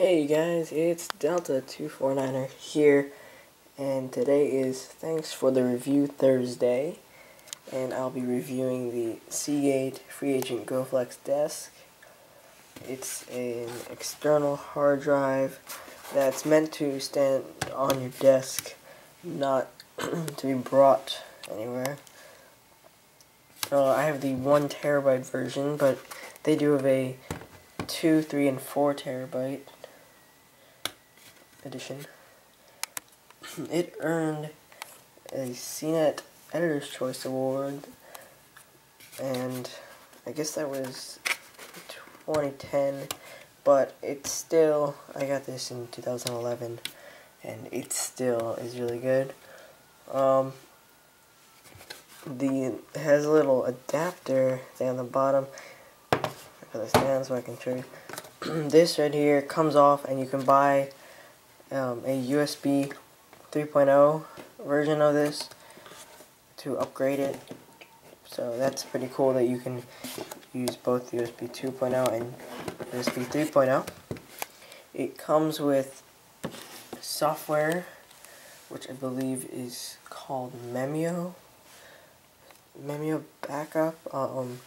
Hey guys, it's Delta249er here, and today is Thanks for the Review Thursday, and I'll be reviewing the Seagate Free Agent GoFlex desk. It's an external hard drive that's meant to stand on your desk, not to be brought anywhere. Uh, I have the 1 terabyte version, but they do have a 2, 3, and 4 terabyte edition. It earned a CNET Editor's Choice Award, and I guess that was 2010, but it's still, I got this in 2011, and it still is really good. Um, the it has a little adapter on the bottom for the stand so I can show you. this right here comes off and you can buy um, a USB 3.0 version of this to upgrade it. So that's pretty cool that you can use both USB 2.0 and USB 3.0. It comes with software, which I believe is called Memeo. Memeo Backup. Um,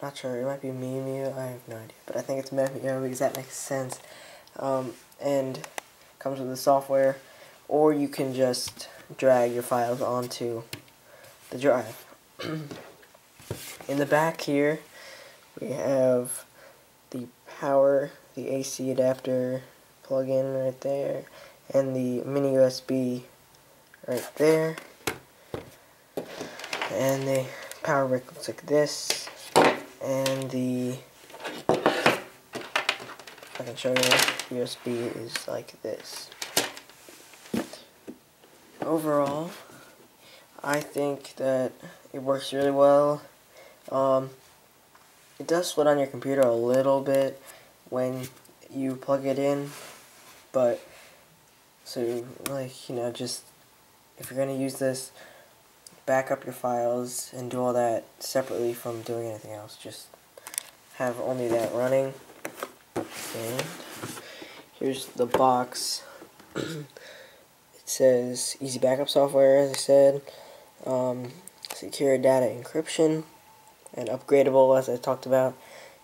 not sure. It might be Memeo. I have no idea, but I think it's Memeo because that makes sense. Um, and comes with the software, or you can just drag your files onto the drive. In the back here, we have the power, the AC adapter plug-in right there, and the mini USB right there. And the power brick looks like this, and the I can show you USB is like this. Overall, I think that it works really well. Um, it does slow down your computer a little bit when you plug it in, but so like you know just if you're gonna use this, back up your files and do all that separately from doing anything else. Just have only that running. And here's the box. it says easy backup software, as I said, um, secure data encryption, and upgradable, as I talked about.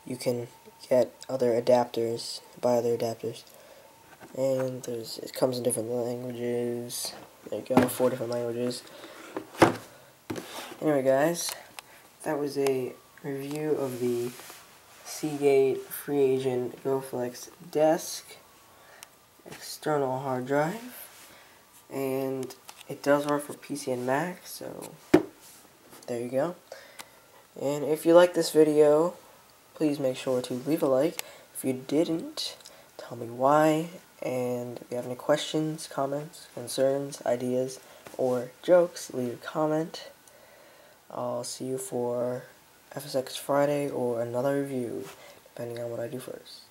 You can get other adapters, buy other adapters. And there's it comes in different languages. There you go, four different languages. Anyway, guys, that was a review of the Seagate Free Agent GoFlex desk, external hard drive, and it does work for PC and Mac, so there you go. And if you like this video, please make sure to leave a like. If you didn't, tell me why, and if you have any questions, comments, concerns, ideas, or jokes, leave a comment. I'll see you for FSX Friday or another review, depending on what I do first.